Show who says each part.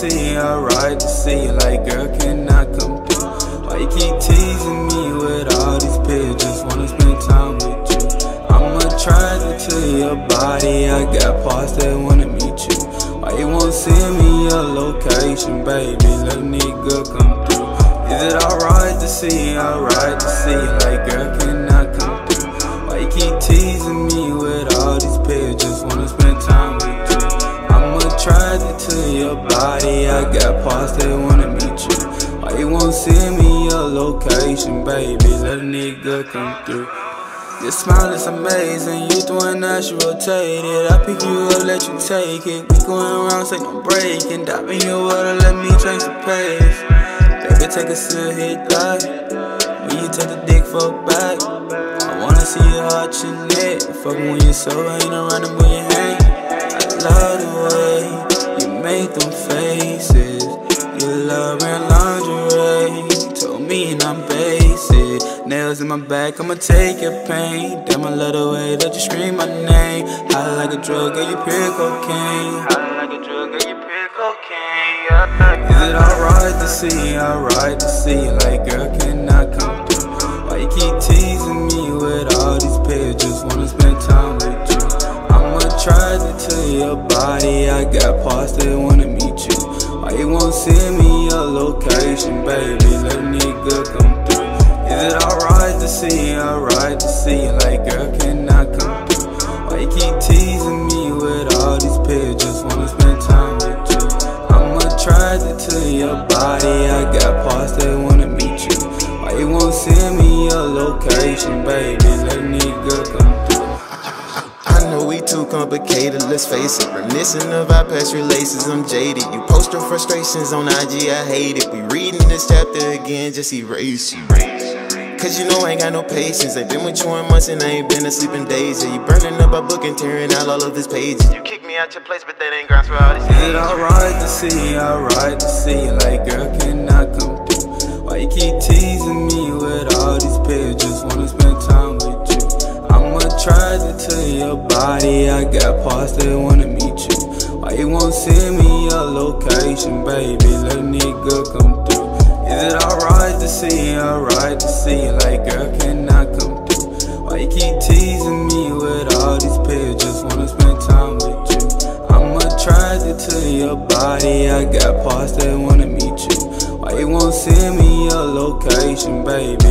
Speaker 1: see, alright to see. Like, girl, can I come through? Why you keep teasing me with all these pictures? Wanna spend time with you? I'm attracted to your body. I got parts that wanna meet you. Why you won't send me your location, baby? Let a nigga come through. Is it alright to see, alright to see? you Like, girl, can I come through? Why you keep teasing me parts that wanna meet you. Why you won't send me your location, baby? Let a nigga come through. Your smile is amazing, you doing that, you rotate it. I pick you up, let you take it. We going around, say no breaking. In your water, let me change the pace. Baby, take a sip, hit that. When you take the dick fuck back, I wanna see your heart, your neck. Fuckin' when you're sober, ain't around them when Told me and I'm basic. Nails in my back, I'ma take your pain. Damn, I love the way that you scream my name. Hot like a drug, girl, you pure cocaine. Hot like a drug, girl, you pure cocaine. Yeah. Is it alright to see? Alright to see. Like, girl, can I come through? Why you keep teasing me with all these pictures? Wanna spend time with you? I'ma try to tell your body. I got parts that wanna meet you. Why you won't send me location, baby? Let a nigga come through. Is it alright to see? Alright to see. Like, girl, can I come through? Why you keep teasing me with all these pictures? Wanna spend time with you? I'm attracted to try to tell your body. I got parts that wanna meet you. Why you won't send me your location, baby?
Speaker 2: Let's face it. Reminiscent of our past relations, I'm jaded. You post your frustrations on IG, I hate it. We reading this chapter again, just erase you. Cause you know I ain't got no patience. Ain't been with you in months and I ain't been asleep in days. Yeah, you burning up our book and tearing out all of his pages. You kicked me out your place, but that ain't grounds for all this.
Speaker 1: Is it alright to see? Alright to see. Like, girl, can I come through? Why you keep teasing me Parts that wanna meet you. Why you won't send me your location, baby? Let nigga come through. Is it alright to see? Alright to see. Like, girl, can I come through? Why you keep teasing me with all these pictures? Wanna spend time with you? I'm attracted to tell your body. I got parts that wanna meet you. Why you won't send me your location, baby?